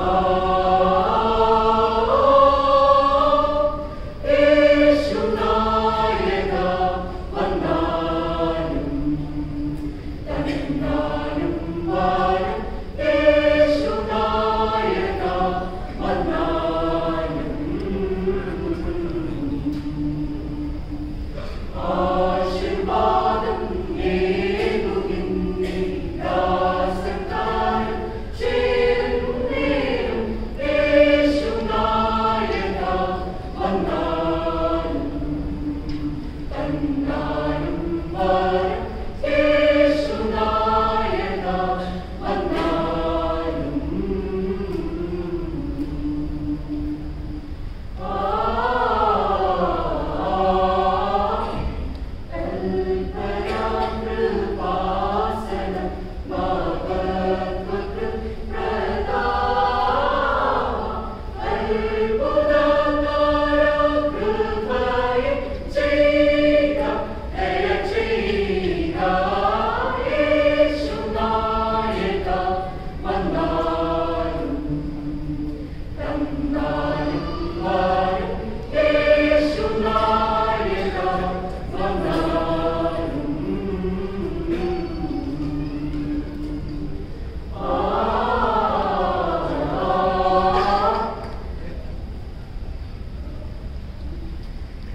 Amen.